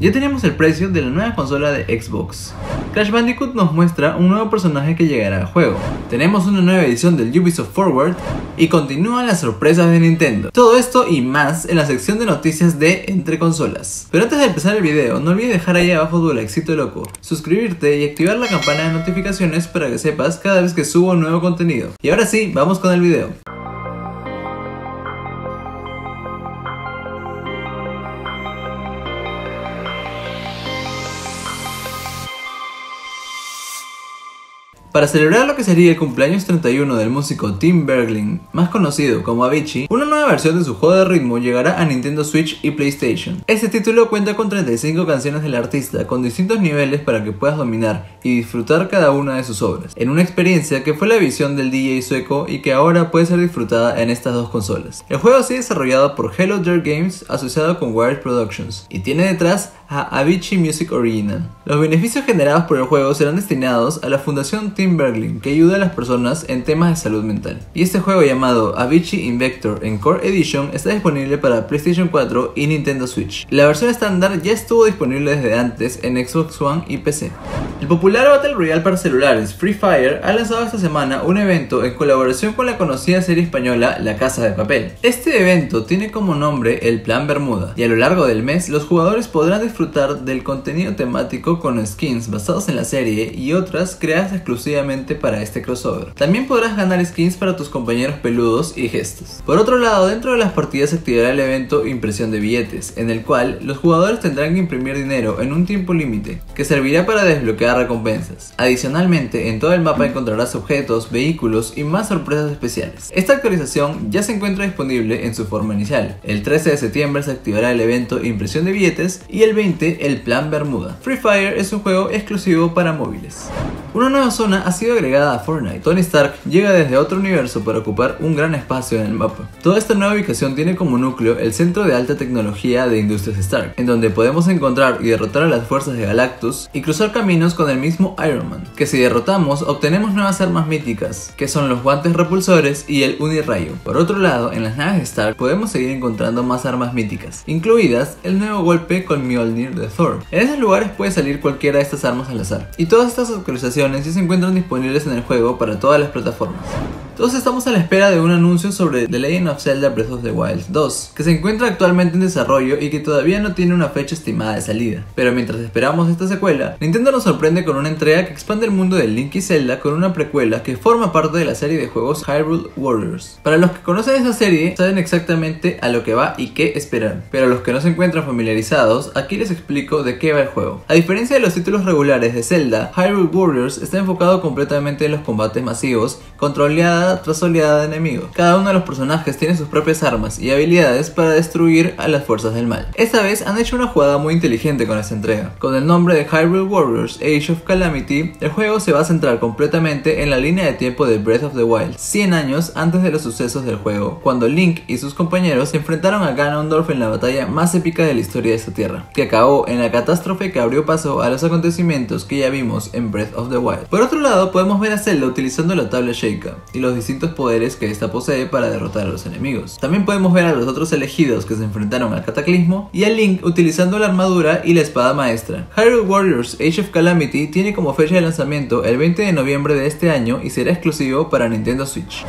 Ya tenemos el precio de la nueva consola de Xbox. Crash Bandicoot nos muestra un nuevo personaje que llegará al juego. Tenemos una nueva edición del Ubisoft Forward y continúan las sorpresas de Nintendo. Todo esto y más en la sección de noticias de Entre Consolas. Pero antes de empezar el video, no olvides dejar ahí abajo tu likecito loco, suscribirte y activar la campana de notificaciones para que sepas cada vez que subo nuevo contenido. Y ahora sí, vamos con el video. Para celebrar lo que sería el cumpleaños 31 del músico Tim Bergling, más conocido como Avicii, una nueva versión de su juego de ritmo llegará a Nintendo Switch y PlayStation. Este título cuenta con 35 canciones del artista con distintos niveles para que puedas dominar y disfrutar cada una de sus obras, en una experiencia que fue la visión del DJ sueco y que ahora puede ser disfrutada en estas dos consolas. El juego sido desarrollado por Hello There Games asociado con Wired Productions y tiene detrás a Avicii Music Original. Los beneficios generados por el juego serán destinados a la Fundación Tim Bergling, que ayuda a las personas en temas de salud mental. Y este juego llamado Avicii Invector en Core Edition está disponible para PlayStation 4 y Nintendo Switch. La versión estándar ya estuvo disponible desde antes en Xbox One y PC. El popular Battle Royale para celulares Free Fire ha lanzado esta semana un evento en colaboración con la conocida serie española La Casa de Papel. Este evento tiene como nombre el Plan Bermuda y a lo largo del mes los jugadores podrán disfrutar del contenido temático con skins basados en la serie y otras creadas exclusivamente para este crossover. También podrás ganar skins para tus compañeros peludos y gestos. Por otro lado, dentro de las partidas se activará el evento Impresión de billetes, en el cual los jugadores tendrán que imprimir dinero en un tiempo límite, que servirá para desbloquear recompensas. Adicionalmente, en todo el mapa encontrarás objetos, vehículos y más sorpresas especiales. Esta actualización ya se encuentra disponible en su forma inicial. El 13 de septiembre se activará el evento Impresión de billetes y el 20 el Plan Bermuda. Free Fire es un juego exclusivo para móviles. Una nueva zona ha sido agregada a Fortnite. Tony Stark llega desde otro universo para ocupar un gran espacio en el mapa. Toda esta nueva ubicación tiene como núcleo el centro de alta tecnología de Industrias Stark, en donde podemos encontrar y derrotar a las fuerzas de Galactus y cruzar caminos con el mismo Iron Man, que si derrotamos obtenemos nuevas armas míticas, que son los guantes repulsores y el Unirayo. Por otro lado, en las naves Stark podemos seguir encontrando más armas míticas, incluidas el nuevo golpe con Mjolnir de Thor. En esos lugares puede salir cualquiera de estas armas al azar, y todas estas actualizaciones ya se encuentran disponibles en el juego para todas las plataformas. Todos estamos a la espera de un anuncio sobre The Legend of Zelda Breath of the Wild 2, que se encuentra actualmente en desarrollo y que todavía no tiene una fecha estimada de salida. Pero mientras esperamos esta secuela, Nintendo nos sorprende con una entrega que expande el mundo de Link y Zelda con una precuela que forma parte de la serie de juegos Hyrule Warriors. Para los que conocen esta serie, saben exactamente a lo que va y qué esperar. Pero los que no se encuentran familiarizados, aquí les explico de qué va el juego. A diferencia de los títulos regulares de Zelda, Hyrule Warriors está enfocado completamente en los combates masivos, tras oleada de enemigos. Cada uno de los personajes tiene sus propias armas y habilidades para destruir a las fuerzas del mal. Esta vez han hecho una jugada muy inteligente con esta entrega. Con el nombre de Hyrule Warriors Age of Calamity, el juego se va a centrar completamente en la línea de tiempo de Breath of the Wild, 100 años antes de los sucesos del juego, cuando Link y sus compañeros se enfrentaron a Ganondorf en la batalla más épica de la historia de esta tierra, que acabó en la catástrofe que abrió paso a los acontecimientos que ya vimos en Breath of the Wild. Por otro lado, podemos ver a utilizando la tabla Sheikah y los distintos poderes que esta posee para derrotar a los enemigos. También podemos ver a los otros elegidos que se enfrentaron al cataclismo y a Link utilizando la armadura y la espada maestra. Hyrule Warriors Age of Calamity tiene como fecha de lanzamiento el 20 de noviembre de este año y será exclusivo para Nintendo Switch.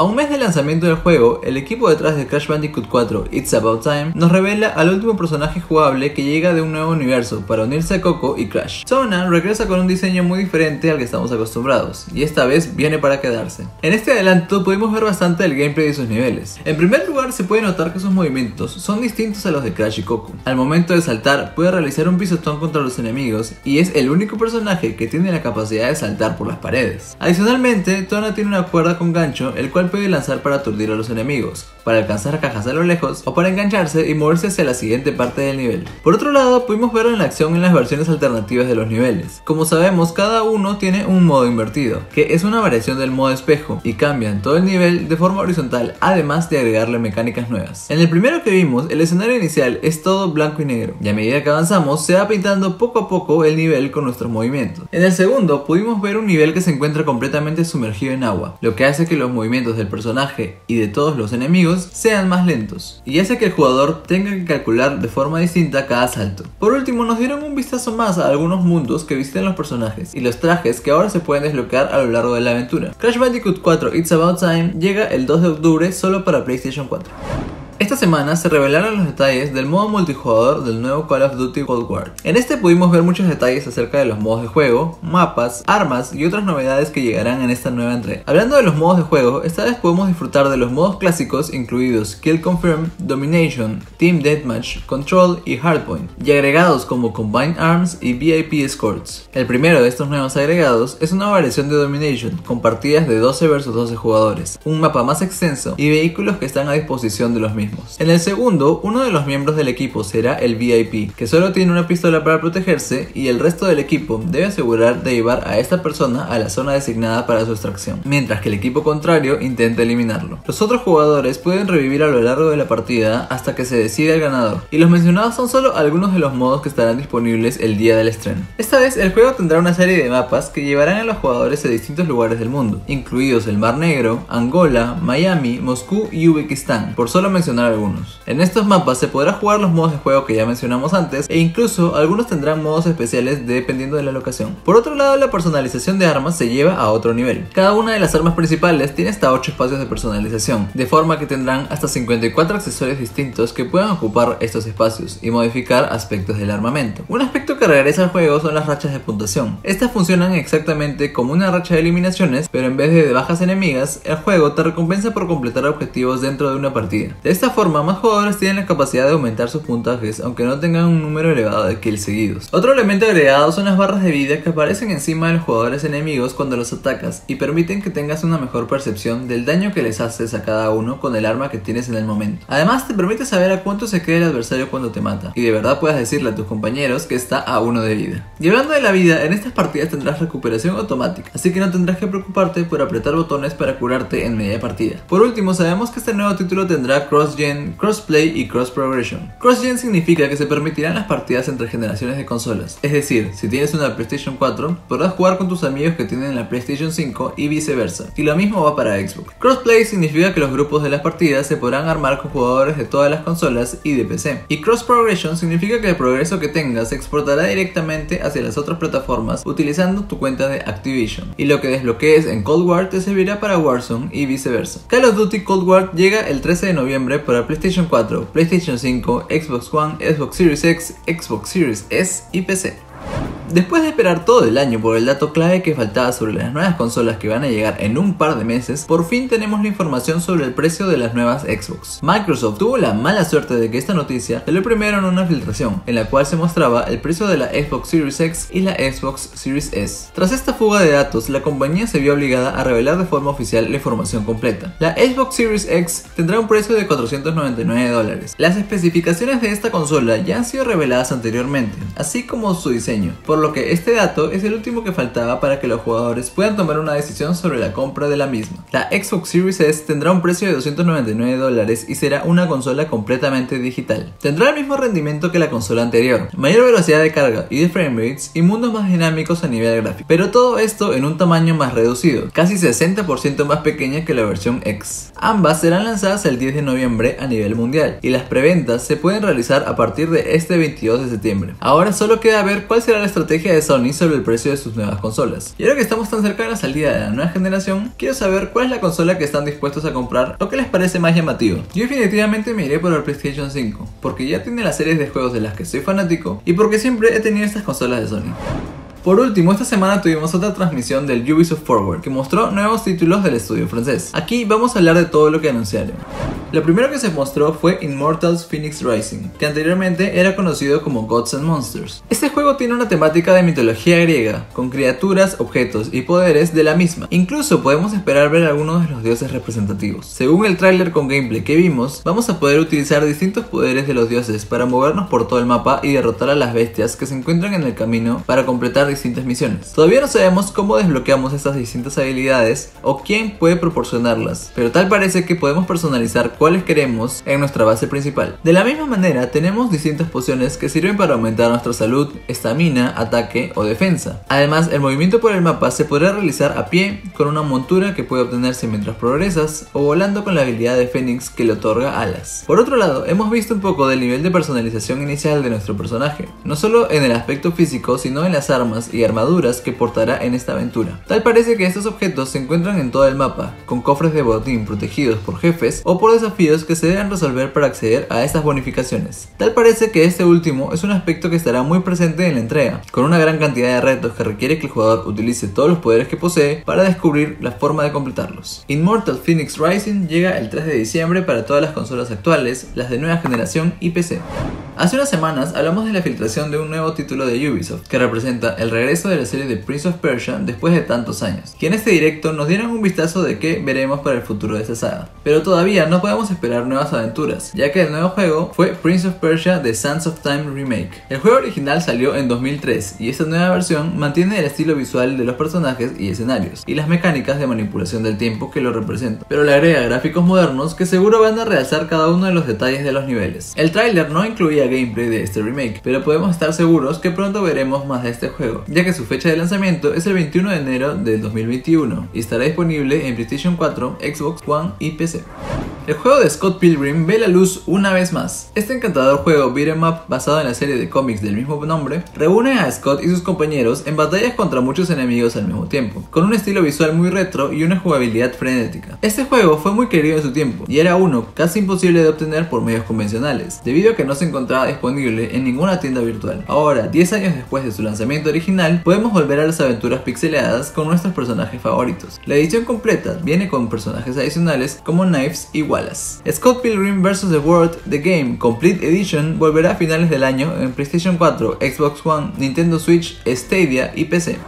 A un mes del lanzamiento del juego, el equipo detrás de Crash Bandicoot 4 It's About Time nos revela al último personaje jugable que llega de un nuevo universo para unirse a Coco y Crash. Sona regresa con un diseño muy diferente al que estamos acostumbrados, y esta vez viene para quedarse. En este adelanto pudimos ver bastante el gameplay de sus niveles. En primer lugar se puede notar que sus movimientos son distintos a los de Crash y Coco. Al momento de saltar puede realizar un pisotón contra los enemigos y es el único personaje que tiene la capacidad de saltar por las paredes. Adicionalmente, Tona tiene una cuerda con gancho el cual puede lanzar para aturdir a los enemigos, para alcanzar cajas a lo lejos o para engancharse y moverse hacia la siguiente parte del nivel. Por otro lado, pudimos verlo en la acción en las versiones alternativas de los niveles. Como sabemos, cada uno tiene un modo invertido, que es una variación del modo espejo y cambian todo el nivel de forma horizontal, además de agregarle mecánicas nuevas. En el primero que vimos, el escenario inicial es todo blanco y negro, y a medida que avanzamos se va pintando poco a poco el nivel con nuestros movimientos. En el segundo, pudimos ver un nivel que se encuentra completamente sumergido en agua, lo que hace que los movimientos del personaje y de todos los enemigos sean más lentos, y hace que el jugador tenga que calcular de forma distinta cada salto. Por último, nos dieron un vistazo más a algunos mundos que visitan los personajes y los trajes que ahora se pueden desbloquear a lo largo de la aventura. Crash Bandicoot 4 It's About Time llega el 2 de octubre solo para PlayStation 4. Esta semana se revelaron los detalles del modo multijugador del nuevo Call of Duty Cold War. En este pudimos ver muchos detalles acerca de los modos de juego, mapas, armas y otras novedades que llegarán en esta nueva entrega. Hablando de los modos de juego, esta vez podemos disfrutar de los modos clásicos incluidos Kill Confirm, Domination, Team Deathmatch, Control y Hardpoint, y agregados como Combined Arms y VIP Escorts. El primero de estos nuevos agregados es una variación de Domination, con partidas de 12 vs 12 jugadores, un mapa más extenso y vehículos que están a disposición de los mismos. En el segundo, uno de los miembros del equipo será el VIP, que solo tiene una pistola para protegerse y el resto del equipo debe asegurar de llevar a esta persona a la zona designada para su extracción, mientras que el equipo contrario intenta eliminarlo. Los otros jugadores pueden revivir a lo largo de la partida hasta que se decida el ganador, y los mencionados son solo algunos de los modos que estarán disponibles el día del estreno. Esta vez el juego tendrá una serie de mapas que llevarán a los jugadores a distintos lugares del mundo, incluidos el Mar Negro, Angola, Miami, Moscú y Uzbekistán, por solo mencionar algunos. En estos mapas se podrá jugar los modos de juego que ya mencionamos antes e incluso algunos tendrán modos especiales dependiendo de la locación. Por otro lado, la personalización de armas se lleva a otro nivel. Cada una de las armas principales tiene hasta 8 espacios de personalización, de forma que tendrán hasta 54 accesorios distintos que puedan ocupar estos espacios y modificar aspectos del armamento. Un aspecto que regresa al juego son las rachas de puntuación. Estas funcionan exactamente como una racha de eliminaciones, pero en vez de bajas enemigas, el juego te recompensa por completar objetivos dentro de una partida. De esta forma, más jugadores tienen la capacidad de aumentar sus puntajes, aunque no tengan un número elevado de kills seguidos. Otro elemento agregado son las barras de vida que aparecen encima de los jugadores enemigos cuando los atacas y permiten que tengas una mejor percepción del daño que les haces a cada uno con el arma que tienes en el momento. Además, te permite saber a cuánto se queda el adversario cuando te mata, y de verdad puedas decirle a tus compañeros que está a uno de vida. Y hablando de la vida, en estas partidas tendrás recuperación automática, así que no tendrás que preocuparte por apretar botones para curarte en media partida. Por último, sabemos que este nuevo título tendrá cross crossplay y cross progression. Cross-gen significa que se permitirán las partidas entre generaciones de consolas. Es decir, si tienes una PlayStation 4, podrás jugar con tus amigos que tienen la PlayStation 5 y viceversa. Y lo mismo va para Xbox. Crossplay significa que los grupos de las partidas se podrán armar con jugadores de todas las consolas y de PC. Y cross progression significa que el progreso que tengas se exportará directamente hacia las otras plataformas utilizando tu cuenta de Activision. Y lo que desbloquees en Cold War te servirá para Warzone y viceversa. Call of Duty Cold War llega el 13 de noviembre para PlayStation 4, PlayStation 5, Xbox One, Xbox Series X, Xbox Series S y PC. Después de esperar todo el año por el dato clave que faltaba sobre las nuevas consolas que van a llegar en un par de meses, por fin tenemos la información sobre el precio de las nuevas Xbox. Microsoft tuvo la mala suerte de que esta noticia salió primero en una filtración, en la cual se mostraba el precio de la Xbox Series X y la Xbox Series S. Tras esta fuga de datos, la compañía se vio obligada a revelar de forma oficial la información completa. La Xbox Series X tendrá un precio de 499 dólares. Las especificaciones de esta consola ya han sido reveladas anteriormente, así como su diseño, lo que este dato es el último que faltaba para que los jugadores puedan tomar una decisión sobre la compra de la misma. La Xbox Series S tendrá un precio de 299 dólares y será una consola completamente digital. Tendrá el mismo rendimiento que la consola anterior, mayor velocidad de carga y de frame rates y mundos más dinámicos a nivel gráfico, pero todo esto en un tamaño más reducido, casi 60% más pequeña que la versión X. Ambas serán lanzadas el 10 de noviembre a nivel mundial y las preventas se pueden realizar a partir de este 22 de septiembre. Ahora solo queda ver cuál será la estrategia de Sony sobre el precio de sus nuevas consolas. Y ahora que estamos tan cerca de la salida de la nueva generación, quiero saber cuál es la consola que están dispuestos a comprar o qué les parece más llamativo. Yo definitivamente me iré por el PlayStation 5, porque ya tiene las series de juegos de las que soy fanático y porque siempre he tenido estas consolas de Sony. Por último, esta semana tuvimos otra transmisión del Ubisoft Forward que mostró nuevos títulos del estudio francés. Aquí vamos a hablar de todo lo que anunciaron. Lo primero que se mostró fue Immortals Phoenix Rising, que anteriormente era conocido como Gods and Monsters. Este juego tiene una temática de mitología griega, con criaturas, objetos y poderes de la misma. Incluso podemos esperar ver algunos de los dioses representativos. Según el tráiler con gameplay que vimos, vamos a poder utilizar distintos poderes de los dioses para movernos por todo el mapa y derrotar a las bestias que se encuentran en el camino para completar distintas misiones. Todavía no sabemos cómo desbloqueamos estas distintas habilidades o quién puede proporcionarlas, pero tal parece que podemos personalizar cuáles queremos en nuestra base principal. De la misma manera, tenemos distintas pociones que sirven para aumentar nuestra salud, estamina, ataque o defensa. Además, el movimiento por el mapa se podrá realizar a pie con una montura que puede obtenerse mientras progresas o volando con la habilidad de Fénix que le otorga alas. Por otro lado, hemos visto un poco del nivel de personalización inicial de nuestro personaje, no solo en el aspecto físico, sino en las armas y armaduras que portará en esta aventura. Tal parece que estos objetos se encuentran en todo el mapa, con cofres de botín protegidos por jefes o por desafíos que se deben resolver para acceder a estas bonificaciones. Tal parece que este último es un aspecto que estará muy presente en la entrega, con una gran cantidad de retos que requiere que el jugador utilice todos los poderes que posee para descubrir la forma de completarlos. Immortal Phoenix Rising llega el 3 de diciembre para todas las consolas actuales, las de nueva generación y PC. Hace unas semanas hablamos de la filtración de un nuevo título de Ubisoft que representa el regreso de la serie de Prince of Persia después de tantos años, que en este directo nos dieron un vistazo de qué veremos para el futuro de esta saga. Pero todavía no podemos esperar nuevas aventuras, ya que el nuevo juego fue Prince of Persia The Sands of Time Remake. El juego original salió en 2003 y esta nueva versión mantiene el estilo visual de los personajes y escenarios, y las mecánicas de manipulación del tiempo que lo representan, pero le agrega gráficos modernos que seguro van a realzar cada uno de los detalles de los niveles. El tráiler no incluía gameplay de este remake, pero podemos estar seguros que pronto veremos más de este juego, ya que su fecha de lanzamiento es el 21 de enero del 2021 y estará disponible en PlayStation 4, Xbox One y PC. El juego de Scott Pilgrim ve la luz una vez más. Este encantador juego beat'em up basado en la serie de cómics del mismo nombre reúne a Scott y sus compañeros en batallas contra muchos enemigos al mismo tiempo, con un estilo visual muy retro y una jugabilidad frenética. Este juego fue muy querido en su tiempo y era uno casi imposible de obtener por medios convencionales, debido a que no se encontraba disponible en ninguna tienda virtual. Ahora, 10 años después de su lanzamiento original, podemos volver a las aventuras pixeleadas con nuestros personajes favoritos. La edición completa viene con personajes adicionales como Knives y Wallace. Scott Pilgrim vs. The World The Game Complete Edition volverá a finales del año en PlayStation 4, Xbox One, Nintendo Switch, Stadia y PC.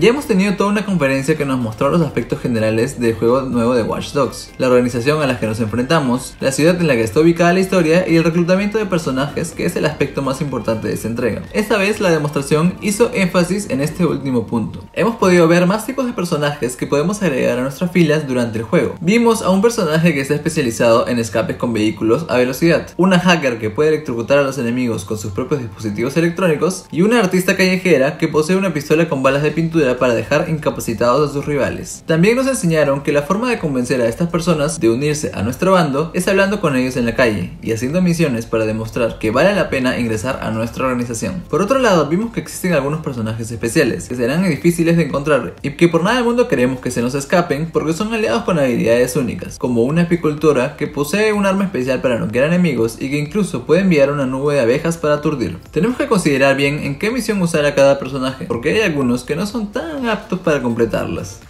Ya hemos tenido toda una conferencia que nos mostró los aspectos generales del juego nuevo de Watch Dogs, la organización a la que nos enfrentamos, la ciudad en la que está ubicada la historia y el reclutamiento de personajes que es el aspecto más importante de esta entrega. Esta vez la demostración hizo énfasis en este último punto. Hemos podido ver más tipos de personajes que podemos agregar a nuestras filas durante el juego. Vimos a un personaje que está especializado en escapes con vehículos a velocidad, una hacker que puede electrocutar a los enemigos con sus propios dispositivos electrónicos y una artista callejera que posee una pistola con balas de pintura para dejar incapacitados a sus rivales. También nos enseñaron que la forma de convencer a estas personas de unirse a nuestro bando es hablando con ellos en la calle y haciendo misiones para demostrar que vale la pena ingresar a nuestra organización. Por otro lado, vimos que existen algunos personajes especiales que serán difíciles de encontrar y que por nada del mundo queremos que se nos escapen porque son aliados con habilidades únicas, como una apicultora que posee un arma especial para noquear enemigos y que incluso puede enviar una nube de abejas para aturdir. Tenemos que considerar bien en qué misión usar a cada personaje, porque hay algunos que no son tan aptos para completarlas.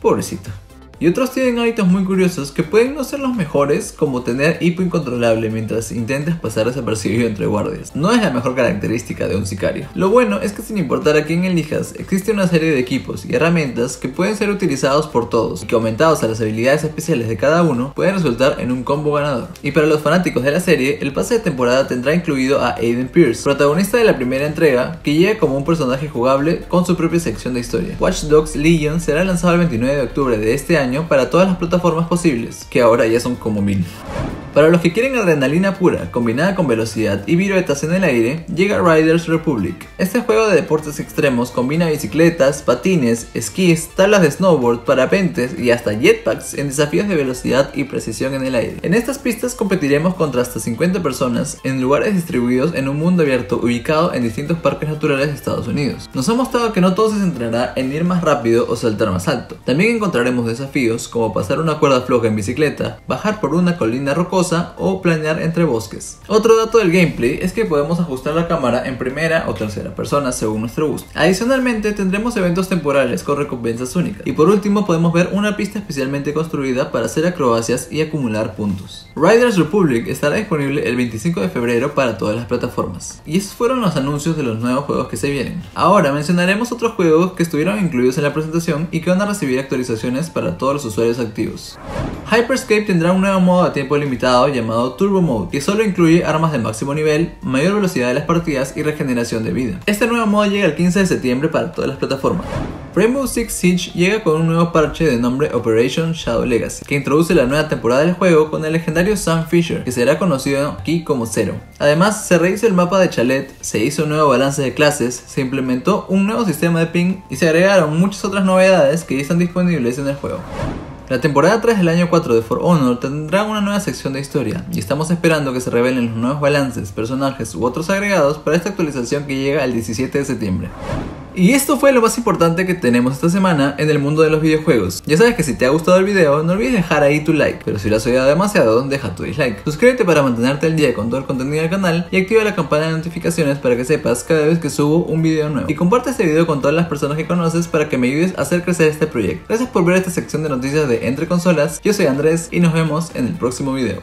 Pobrecito. Y otros tienen hábitos muy curiosos que pueden no ser los mejores, como tener hipo incontrolable mientras intentas pasar desapercibido entre guardias. No es la mejor característica de un sicario. Lo bueno es que sin importar a quién elijas, existe una serie de equipos y herramientas que pueden ser utilizados por todos y que aumentados a las habilidades especiales de cada uno pueden resultar en un combo ganador. Y para los fanáticos de la serie, el pase de temporada tendrá incluido a Aiden Pierce, protagonista de la primera entrega, que llega como un personaje jugable con su propia sección de historia. Watch Dogs Legion será lanzado el 29 de octubre de este año para todas las plataformas posibles, que ahora ya son como mil. Para los que quieren adrenalina pura, combinada con velocidad y viruetas en el aire, llega Riders Republic. Este juego de deportes extremos combina bicicletas, patines, esquís, tablas de snowboard, parapentes y hasta jetpacks en desafíos de velocidad y precisión en el aire. En estas pistas competiremos contra hasta 50 personas en lugares distribuidos en un mundo abierto ubicado en distintos parques naturales de Estados Unidos. Nos ha mostrado que no todo se centrará en ir más rápido o saltar más alto. También encontraremos desafíos como pasar una cuerda floja en bicicleta, bajar por una colina rocosa, o planear entre bosques. Otro dato del gameplay es que podemos ajustar la cámara en primera o tercera persona según nuestro gusto. Adicionalmente tendremos eventos temporales con recompensas únicas. Y por último podemos ver una pista especialmente construida para hacer acrobacias y acumular puntos. Riders Republic estará disponible el 25 de febrero para todas las plataformas. Y esos fueron los anuncios de los nuevos juegos que se vienen. Ahora mencionaremos otros juegos que estuvieron incluidos en la presentación y que van a recibir actualizaciones para todos los usuarios activos. Hyperscape tendrá un nuevo modo a tiempo limitado llamado Turbo Mode, que solo incluye armas de máximo nivel, mayor velocidad de las partidas y regeneración de vida. Este nuevo modo llega el 15 de septiembre para todas las plataformas. Rainbow Six Siege llega con un nuevo parche de nombre Operation Shadow Legacy, que introduce la nueva temporada del juego con el legendario Sam Fisher, que será conocido aquí como Zero. Además, se rehizo el mapa de Chalet, se hizo un nuevo balance de clases, se implementó un nuevo sistema de ping y se agregaron muchas otras novedades que ya están disponibles en el juego. La temporada 3 del año 4 de For Honor tendrá una nueva sección de historia y estamos esperando que se revelen los nuevos balances, personajes u otros agregados para esta actualización que llega el 17 de septiembre. Y esto fue lo más importante que tenemos esta semana en el mundo de los videojuegos. Ya sabes que si te ha gustado el video, no olvides dejar ahí tu like, pero si lo has oído demasiado, deja tu dislike. Suscríbete para mantenerte al día con todo el contenido del canal y activa la campana de notificaciones para que sepas cada vez que subo un video nuevo. Y comparte este video con todas las personas que conoces para que me ayudes a hacer crecer este proyecto. Gracias por ver esta sección de noticias de Entre Consolas, yo soy Andrés y nos vemos en el próximo video.